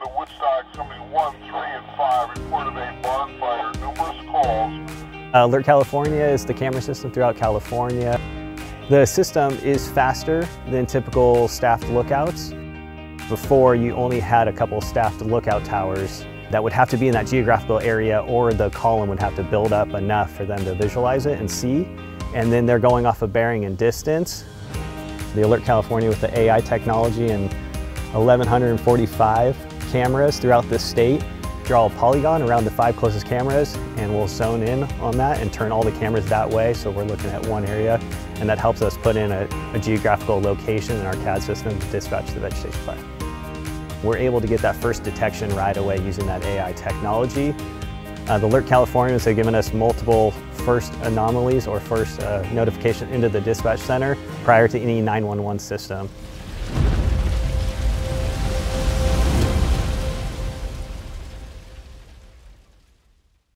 The Woodstock 71, 3 and 5 reported a barn fire. Numerous calls. Uh, Alert California is the camera system throughout California. The system is faster than typical staffed lookouts. Before, you only had a couple staffed lookout towers that would have to be in that geographical area or the column would have to build up enough for them to visualize it and see. And then they're going off of bearing and distance. The Alert California with the AI technology and 1,145 cameras throughout the state draw a polygon around the five closest cameras and we'll zone in on that and turn all the cameras that way so we're looking at one area and that helps us put in a, a geographical location in our CAD system to dispatch the vegetation fire. We're able to get that first detection right away using that AI technology. Uh, the Alert Californians have given us multiple first anomalies or first uh, notification into the dispatch center prior to any 911 system.